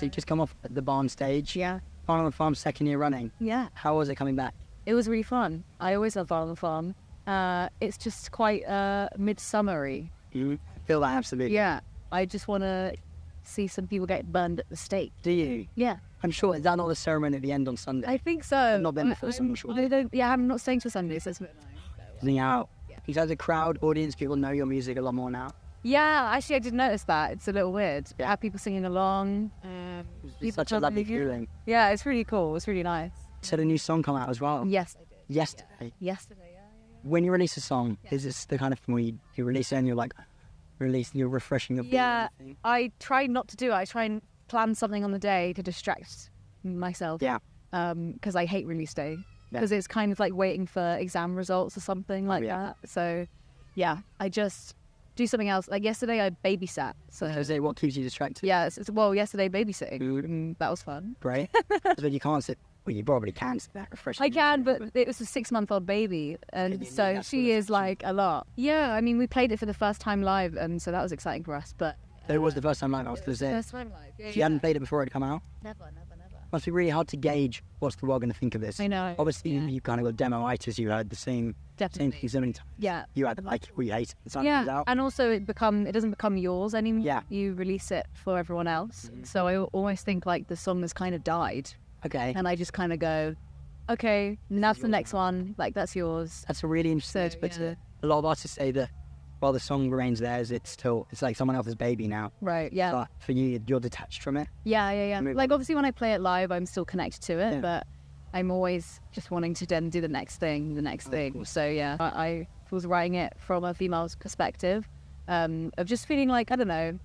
So you just come off the barn stage. Yeah. Barn on the Farm second year running. Yeah. How was it coming back? It was really fun. I always love Barn on the Farm. Uh, it's just quite uh, midsummery. You feel that absolutely. Yeah. I just want to see some people get burned at the stake. Do you? Yeah. I'm sure. Is that not the ceremony at the end on Sunday? I think so. not been I- before, so I'm I'm- sure. I don't, yeah, I'm not staying till Sunday, so it's a bit annoying. Sing out. You guys a crowd, audience, people know your music a lot more now. Yeah, actually, I did notice that. It's a little weird. Yeah. Have people singing along. Um, It's such a lovely feeling. Yeah, it's really cool. It's really nice. So the new song come out as well. Yes, I did. Yesterday. Yesterday, yeah. When you release a song, is this the kind of thing where you, you release it and you're like, release, you're refreshing your Yeah. I try not to do it. I try and plan something on the day to distract myself. Yeah. Um because I hate release day. Yeah. Because it's kind of like waiting for exam results or something like yeah. that. So, yeah, I just do something else. Like yesterday, I babysat. So, Jose, what keeps you distracted? yeah, it's, it's- well, yesterday babysitting. Good. Mm, that was fun. Great. but you can't sit, well, you probably can sit back refreshing. I can, but it was a six month old baby, and Maybe so that's she what is like a lot. Yeah, I mean, we played it for the first time live, and so that was exciting for us. But So it was the first time live, I was going to say. first time live, yeah, If you hadn't played it before it come out, never, never, never. Must be really hard to gauge what's the world going to think of this. I know. Obviously, yeah. you kind of got demo-itis, you heard the same, same thing so many times. Yeah, You either like it or you hate it. Yeah, out. and also it become it doesn't become yours anymore. Yeah. you release it for everyone else. Mm-hmm. So I al- almost think like the song has kind of died, Okay. and I just kind of go, okay, that's the next one. Like that's yours. That's a really interesting So, perspective. yeah. A lot of artists say that while the song remains theirs, it's still it's like someone else's baby now. Right. Yeah. But for you, you're detached from it. Yeah, yeah, yeah. Move Like obviously when I play it live, I'm still connected to it, Yeah. but I'm always just wanting to then do the next thing, the next Of thing. So yeah, I, I was writing it from a female's perspective, um, of just feeling like I don't know,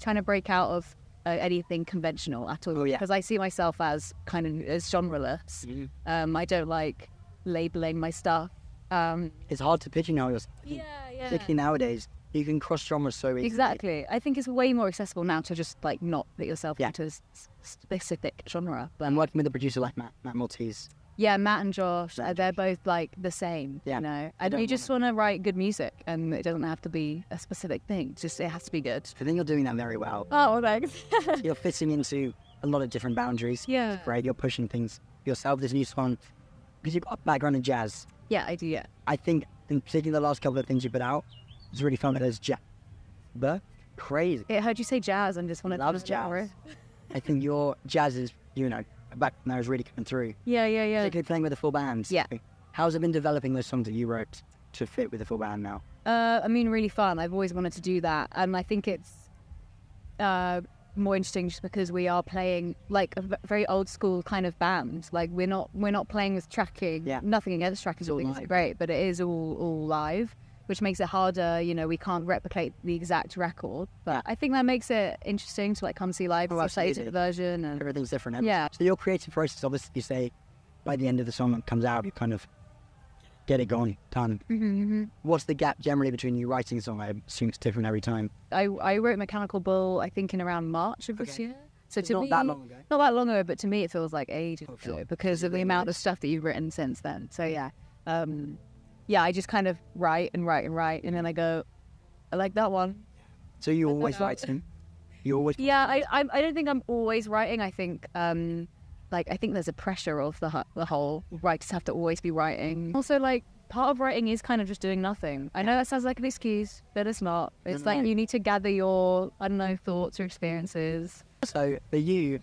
trying to break out of uh, anything conventional at all. Oh, yeah. Because I see myself as kind of as genreless. Mhm. Um, I don't like labeling my stuff. Um, It's hard to pigeonhole yourself. yeah, yeah. Particularly nowadays, you can cross genres so easily. Exactly. I think it's way more accessible now to just like not put yourself Yeah. into a s- specific genre. But And working with a producer like Matt, Matt Maltese, Yeah, Matt and Josh, Matt uh, they're both like the same. Yeah. You know, and don't you just want to write good music, and it doesn't have to be a specific thing. It's just it has to be good. I think you're doing that very well. Oh, thanks. You're fitting into a lot of different boundaries. yeah. Right, you're pushing things yourself. This new song, because you've got a background in jazz. Yeah, I do. Yeah. I think, in particularly the last couple of things you put out, it's really fun. There's jazz, but crazy. I heard you say jazz, and just wanted Loves to jazz. I think your jazz is, you know, back now is really coming through. Yeah, yeah, yeah. Particularly playing with the full band. Yeah. How's it been developing those songs that you wrote to fit with the full band now? Uh, I mean, really fun. I've always wanted to do that, and I think it's uh, more interesting just because we are playing like a very old school kind of band. Like we're not we're not playing with tracking. Yeah. Nothing against tracking. It's all I think it's live. great, but it is all all live, which makes it harder. You know, we can't replicate the exact record, but. I think that makes it interesting to like come see live, Oh, a version, and Everything's different. Yeah. So your creative process, obviously, you say by the end of the song that comes out, you kind of get it going, done. Mm-hmm, What's the gap generally between you writing a song? I assume it's different every time. I I wrote Mechanical Bull I think in around March of this year. So It's to not me, that long ago. not that long ago, but to me it feels like ages Oh, ago sure. because of the amount of stuff that you've written since then. So yeah, um, yeah, I just kind of write and write and write, and then I go, I like that one. So you always writing? You always Yeah, I I, I don't think I'm always writing. I think um, like I think there's a pressure of the the whole writers have to always be writing. Also, like part of writing is kind of just doing nothing. I know that sounds like an excuse, but it's not. It's no, like you need to gather your I don't know thoughts or experiences. So for you,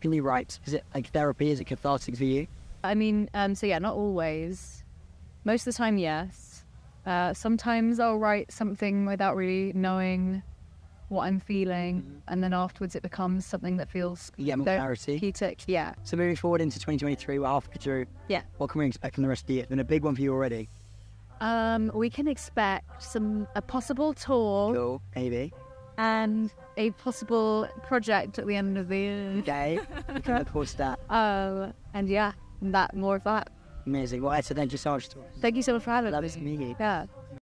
can you write? Is it like therapy? Is it cathartic for you? I mean, um, so yeah, not always. Most of the time, yes. Uh, sometimes I'll write something without really knowing what I'm feeling, and then afterwards it becomes something that feels get more clarity. therapeutic. Yeah, So moving forward into 2023, we're halfway through. yeah. What can we expect from the rest of the year? It's been a big one for you already. Um, we can expect some a possible tour Cool. Maybe. and a possible project at the end of the year. Okay. we can look forward to that. Um, and yeah, that more of that. Amazing. Well, Etta, thank you so much. Thank you so much for having Love me. to meet you. Yeah.